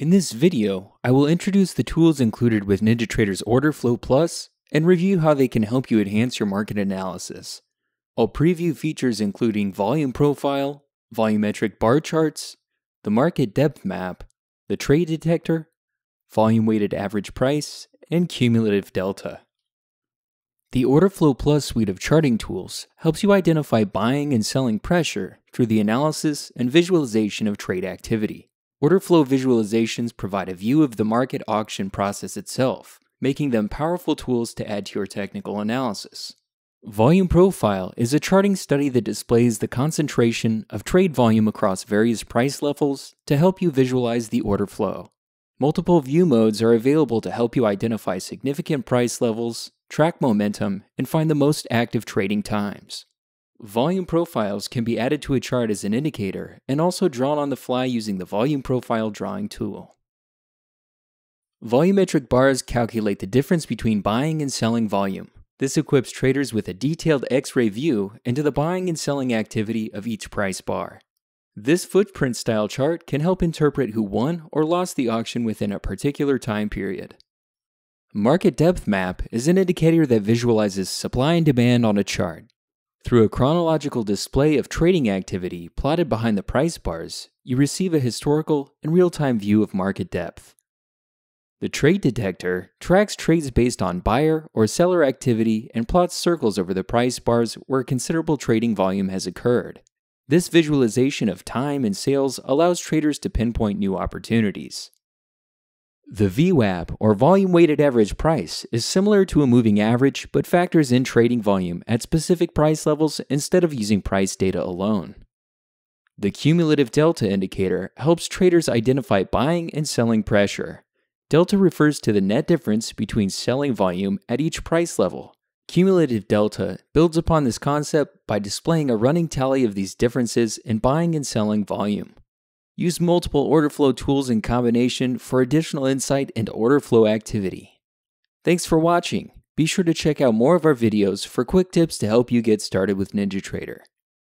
In this video, I will introduce the tools included with NinjaTrader's Order Flow Plus and review how they can help you enhance your market analysis. I'll preview features including volume profile, volumetric bar charts, the market depth map, the trade detector, volume weighted average price, and cumulative delta. The Orderflow Plus suite of charting tools helps you identify buying and selling pressure through the analysis and visualization of trade activity. Orderflow visualizations provide a view of the market auction process itself, making them powerful tools to add to your technical analysis. Volume Profile is a charting study that displays the concentration of trade volume across various price levels to help you visualize the order flow. Multiple view modes are available to help you identify significant price levels, track momentum, and find the most active trading times. Volume profiles can be added to a chart as an indicator and also drawn on the fly using the Volume Profile Drawing tool. Volumetric bars calculate the difference between buying and selling volume. This equips traders with a detailed X ray view into the buying and selling activity of each price bar. This footprint style chart can help interpret who won or lost the auction within a particular time period. Market depth map is an indicator that visualizes supply and demand on a chart. Through a chronological display of trading activity plotted behind the price bars, you receive a historical and real time view of market depth. The trade detector tracks trades based on buyer or seller activity and plots circles over the price bars where considerable trading volume has occurred. This visualization of time and sales allows traders to pinpoint new opportunities. The VWAP, or volume weighted average price, is similar to a moving average but factors in trading volume at specific price levels instead of using price data alone. The cumulative delta indicator helps traders identify buying and selling pressure. Delta refers to the net difference between selling volume at each price level. Cumulative delta builds upon this concept by displaying a running tally of these differences in buying and selling volume. Use multiple order flow tools in combination for additional insight into order flow activity. Thanks for watching. Be sure to check out more of our videos for quick tips to help you get started with NinjaTrader.